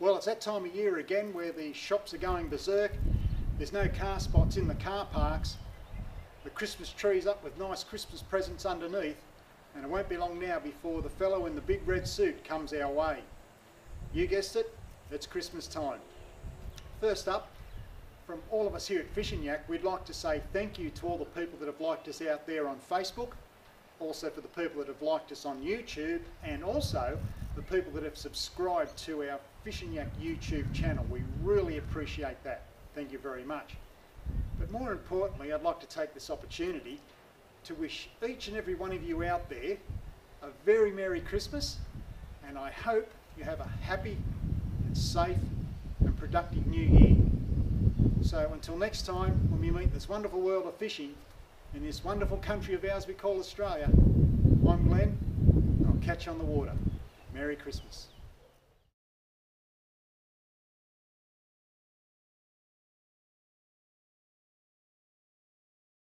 Well, it's that time of year again where the shops are going berserk. There's no car spots in the car parks. The Christmas tree's up with nice Christmas presents underneath, and it won't be long now before the fellow in the big red suit comes our way. You guessed it, it's Christmas time. First up, from all of us here at Fishinyak, we'd like to say thank you to all the people that have liked us out there on Facebook, also for the people that have liked us on YouTube, and also the people that have subscribed to our Fishinyak YouTube channel. We really appreciate that. Thank you very much. But more importantly, I'd like to take this opportunity to wish each and every one of you out there a very Merry Christmas, and I hope you have a happy and safe and productive new year. So until next time, when we meet this wonderful world of fishing in this wonderful country of ours we call Australia, I'm Glenn, and I'll catch you on the water. Merry Christmas.